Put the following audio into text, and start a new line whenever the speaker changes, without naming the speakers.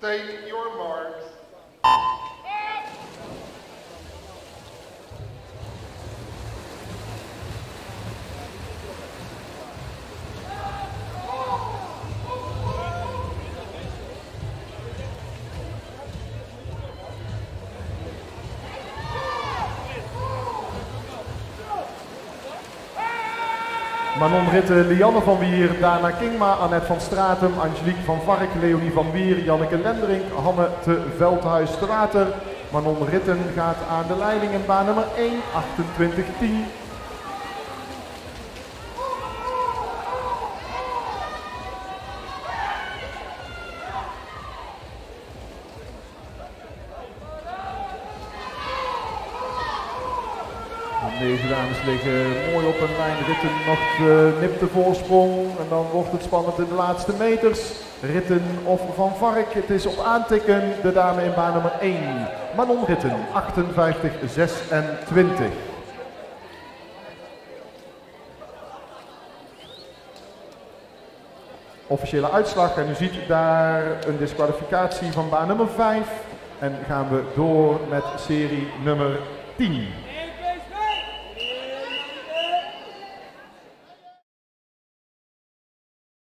Take your marks.
Manon Ritten, Lianne van Wier, Dana Kingma, Annette van Stratum, Angelique van Vark, Leonie van Wier, Janneke Lenderink, Hanne te Veldhuis Strater. Manon Ritten gaat aan de leiding in baan nummer 1, 28-10. Deze dames liggen mooi op een lijn. Ritten nog uh, nipte voorsprong. En dan wordt het spannend in de laatste meters. Ritten of Van Vark. Het is op aantikken. De dame in baan nummer 1. Manon Ritten, 58-26. Officiële uitslag. En u ziet daar een disqualificatie van baan nummer 5. En gaan we door met serie nummer 10.